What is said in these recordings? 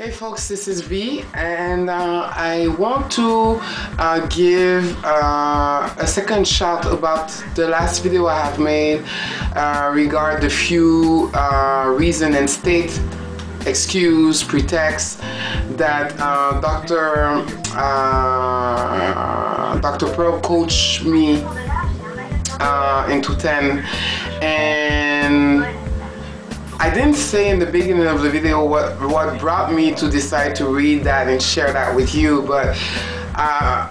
Hey folks, this is V, and uh, I want to uh, give uh, a second shout about the last video I have made uh, regard the few uh, reason and state excuse, pretext that uh, Dr. Dr. Pearl coached me into 10 and I didn't say in the beginning of the video what, what brought me to decide to read that and share that with you, but uh,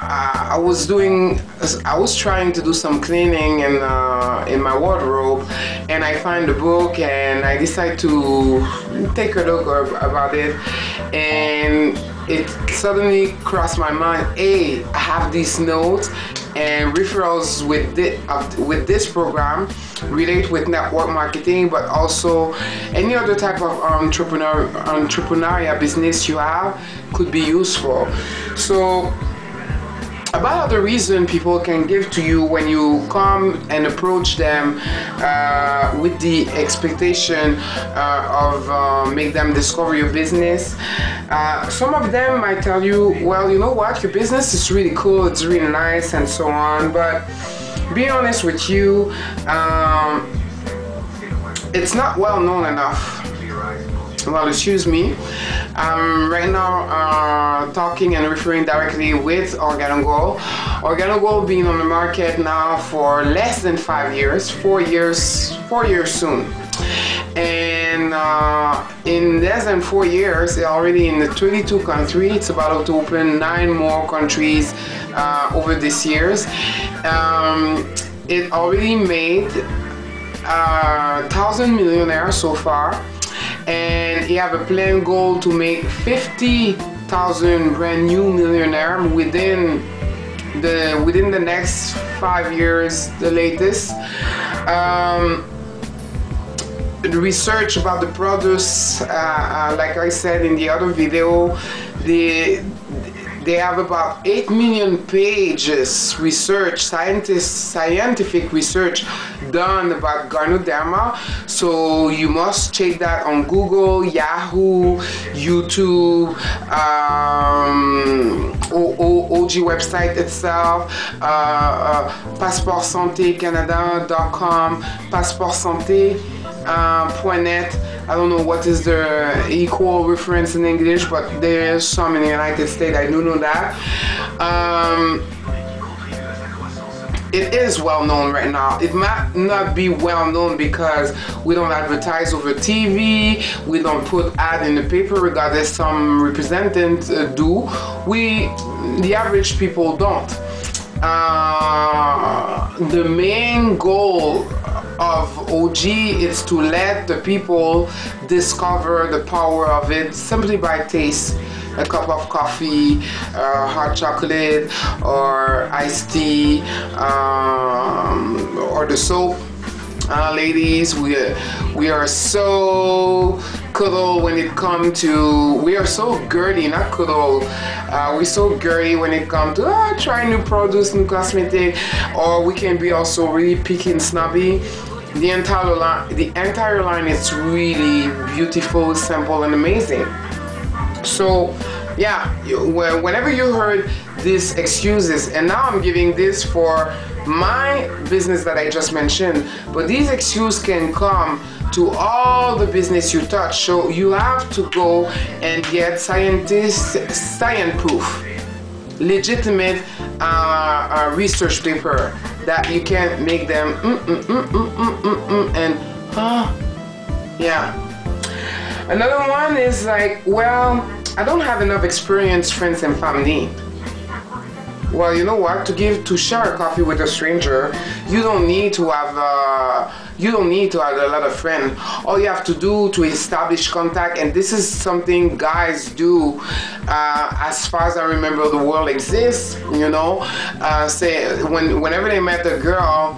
I was doing, I was trying to do some cleaning in, uh, in my wardrobe and I find the book and I decide to take a look about it and it suddenly crossed my mind, hey, I have these notes and referrals with, this, uh, with this program relate with network marketing, but also any other type of entrepreneur, entrepreneurial business you have could be useful. So about the reason people can give to you when you come and approach them uh, with the expectation uh, of uh, make them discover your business. Uh, some of them might tell you, well, you know what, your business is really cool, it's really nice, and so on, but be honest with you, um, it's not well known enough. Well, excuse me. I'm right now uh, talking and referring directly with Organo Gold. Organogol being on the market now for less than five years, four years, four years soon. And uh, in less than four years, they're already in the 22 countries. It's about to open nine more countries uh, over these years. Um, it already made a uh, thousand millionaires so far and he have a plan goal to make 50,000 brand new millionaire within the within the next five years the latest um, research about the products uh, uh, like I said in the other video the they have about 8 million pages research, scientific research done about Ganoderma. So you must check that on Google, Yahoo, YouTube, um, OG website itself, uh, uh, passeportsantécanada.com, Uh, I don't know what is the equal reference in English, but there's some in the United States. I do know that. Um, it is well known right now. It might not be well known because we don't advertise over TV, we don't put ad in the paper, regardless some representatives uh, do. We, the average people don't. Uh, the main goal of OG is to let the people discover the power of it simply by taste a cup of coffee, uh, hot chocolate, or iced tea, um, or the soap. Uh, ladies, we we are so cuddle when it comes to we are so girly, not cuddle. Uh, we're so girly when it comes to uh, trying new produce, new cosmetic, or we can be also really picky and snobby the entire line the entire line is really beautiful simple and amazing. So yeah whenever you heard these excuses and now i'm giving this for my business that i just mentioned but these excuses can come to all the business you touch. So you have to go and get scientist science proof legitimate uh, uh, research paper that you can't make them mm, mm, mm, mm, mm, mm, and huh? Yeah. Another one is like well I don't have enough experience friends and family. Well you know what? To give to share a coffee with a stranger you don't need to have uh, you don't need to have a lot of friends all you have to do to establish contact and this is something guys do uh, as far as I remember the world exists you know uh, say when whenever they met a girl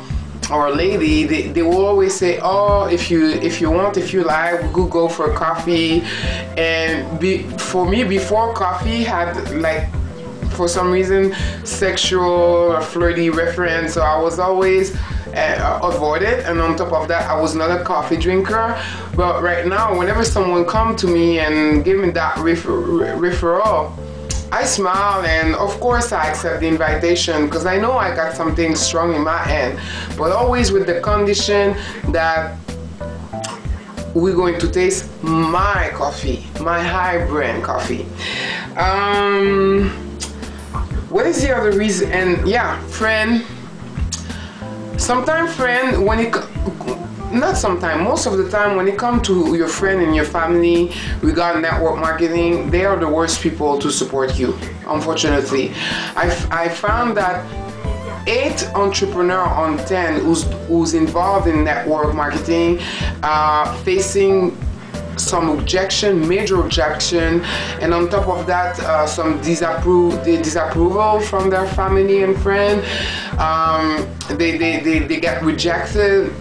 or a lady they, they will always say oh if you if you want if you like we could go for coffee and be, for me before coffee had like for some reason sexual or flirty reference. So I was always uh, avoid it and on top of that i was not a coffee drinker. But right now whenever someone come to me and give me that refer referral I smile and of course I accept the invitation because I know I got something strong in my hand. But always with the condition that we're going to taste my coffee my high brand coffee. Um, what is the other reason? And yeah friend sometimes friend when it not sometimes most of the time when it comes to your friend and your family regarding network marketing they are the worst people to support you unfortunately. I, I found that eight entrepreneur on 10 who's, who's involved in network marketing uh, facing some objection, major objection, and on top of that, uh, some disapprove, disapproval from their family and friend. Um, they, they, they, they get rejected.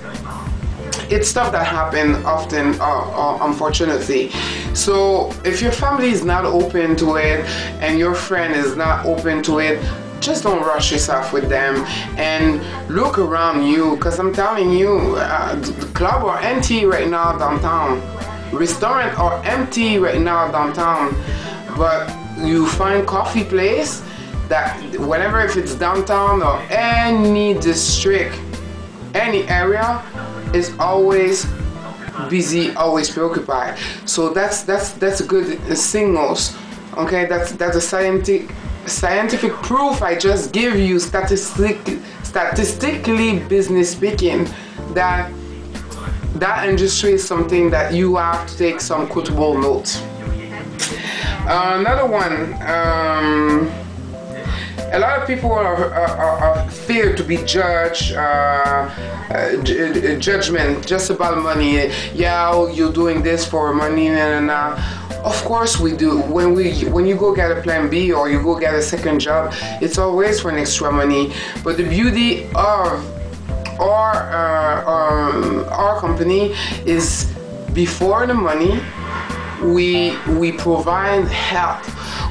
It's stuff that happen often uh, uh, unfortunately. So if your family is not open to it and your friend is not open to it just don't rush yourself with them and look around you because i'm telling you uh, the club are empty right now downtown restaurant are empty right now downtown but you find coffee place that whenever if it's downtown or any district any area is always busy always preoccupied. So that's that's that's a good signals okay? That's that's a scientific scientific proof i just give you statistic statistically business speaking that that industry is something that you have to take some quotable notes. Uh, another one, um, a lot of people are, are, are feared to be judged, uh, uh, judgment just about money. Yeah, oh, you're doing this for money, and of course we do. When we when you go get a plan B or you go get a second job, it's always for an extra money. But the beauty of our uh, um, our company is before the money we we provide help.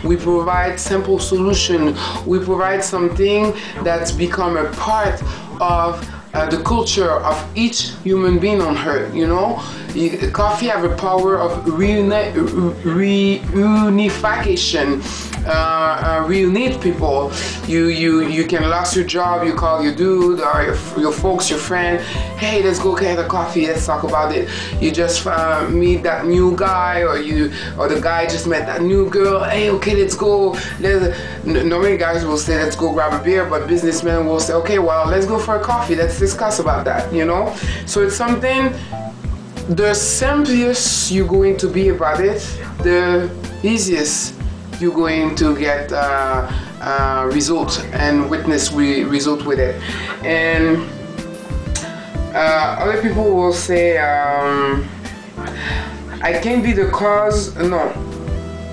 We provide simple solution. We provide something that's become a part of uh, the culture of each human being on earth you know? Coffee have a power of reuni reunification uh, uh, real need people. You you you can lose your job. You call your dude or your, your folks, your friend. Hey, let's go get a coffee. Let's talk about it. You just uh, meet that new guy, or you or the guy just met that new girl. Hey, okay, let's go. Let's, normally guys will say let's go grab a beer, but businessmen will say okay, well let's go for a coffee. Let's discuss about that. You know. So it's something the simplest you're going to be about it, the easiest you're going to get uh, uh, result and witness re result with it. And uh, other people will say, um, I can be the cause. No,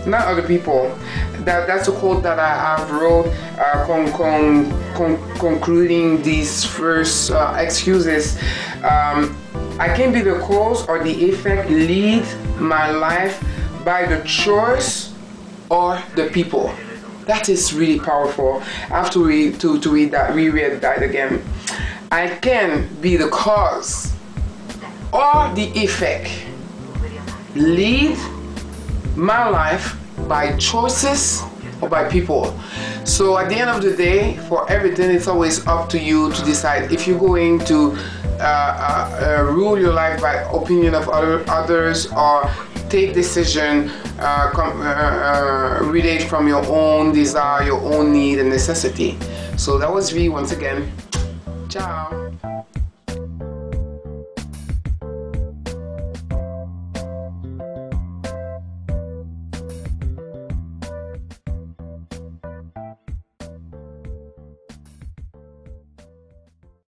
not other people. That that's a quote that I have wrote uh, con, con, con, concluding these first uh, excuses. Um, I can be the cause or the effect lead my life by the choice or the people. That is really powerful. After we to, to read that, reread that again. I can be the cause or the effect. Lead my life by choices or by people. So at the end of the day, for everything, it's always up to you to decide if you're going to uh, uh, uh, rule your life by opinion of other, others or take decision uh, com- uh, uh, relate from your own desire, your own need and necessity. So that was V once again. Ciao.